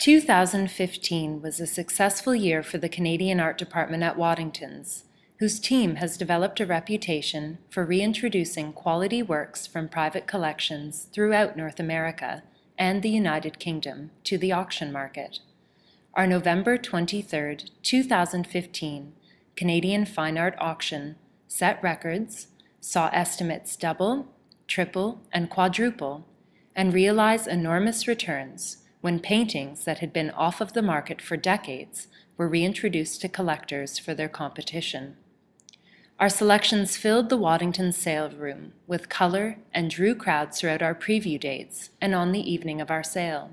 2015 was a successful year for the Canadian Art Department at Waddington's, whose team has developed a reputation for reintroducing quality works from private collections throughout North America and the United Kingdom to the auction market. Our November 23, 2015 Canadian Fine Art Auction set records, saw estimates double, triple, and quadruple, and realize enormous returns when paintings that had been off of the market for decades were reintroduced to collectors for their competition. Our selections filled the Waddington sale room with color and drew crowds throughout our preview dates and on the evening of our sale.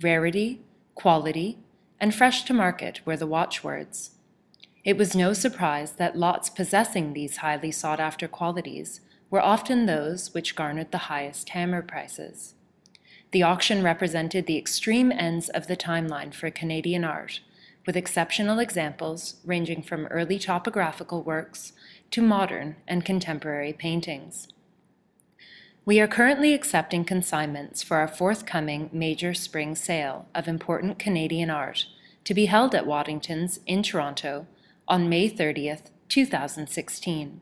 Rarity, quality, and fresh to market were the watchwords. It was no surprise that lots possessing these highly sought after qualities were often those which garnered the highest hammer prices. The auction represented the extreme ends of the timeline for Canadian art, with exceptional examples ranging from early topographical works to modern and contemporary paintings. We are currently accepting consignments for our forthcoming major spring sale of important Canadian art to be held at Waddington's in Toronto on May 30th, 2016.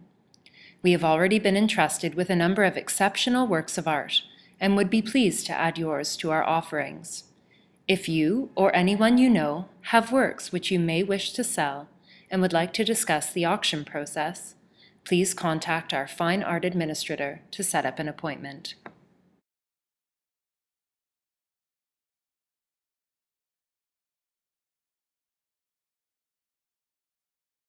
We have already been entrusted with a number of exceptional works of art and would be pleased to add yours to our offerings. If you or anyone you know have works which you may wish to sell and would like to discuss the auction process, please contact our fine art administrator to set up an appointment.